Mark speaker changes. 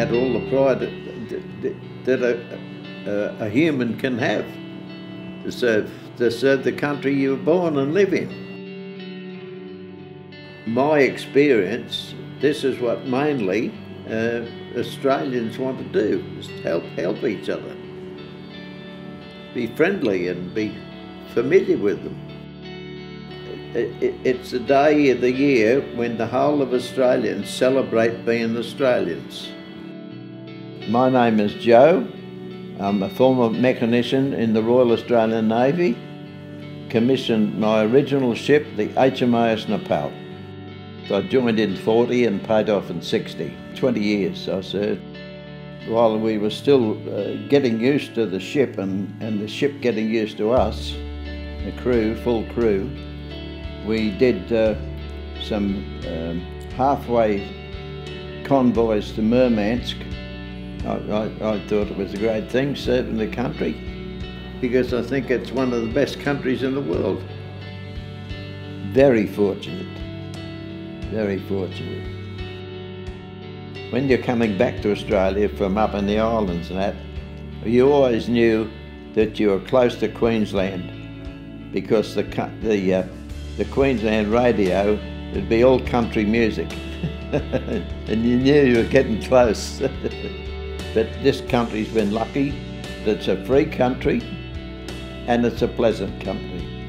Speaker 1: had all the pride that, that a, a, a human can have to serve, to serve the country you were born and live in. My experience, this is what mainly uh, Australians want to do, is help, help each other. Be friendly and be familiar with them. It, it, it's the day of the year when the whole of Australians celebrate being Australians. My name is Joe. I'm a former mechanician in the Royal Australian Navy. Commissioned my original ship, the HMAS Nepal. I joined in 40 and paid off in 60. 20 years I served. While we were still uh, getting used to the ship and, and the ship getting used to us, the crew, full crew, we did uh, some um, halfway convoys to Murmansk. I, I, I thought it was a great thing serving the country because I think it's one of the best countries in the world. Very fortunate very fortunate. When you're coming back to Australia from up in the islands and that, you always knew that you were close to Queensland because the the uh, the Queensland radio would be all country music, and you knew you were getting close. but this country's been lucky. That it's a free country, and it's a pleasant country.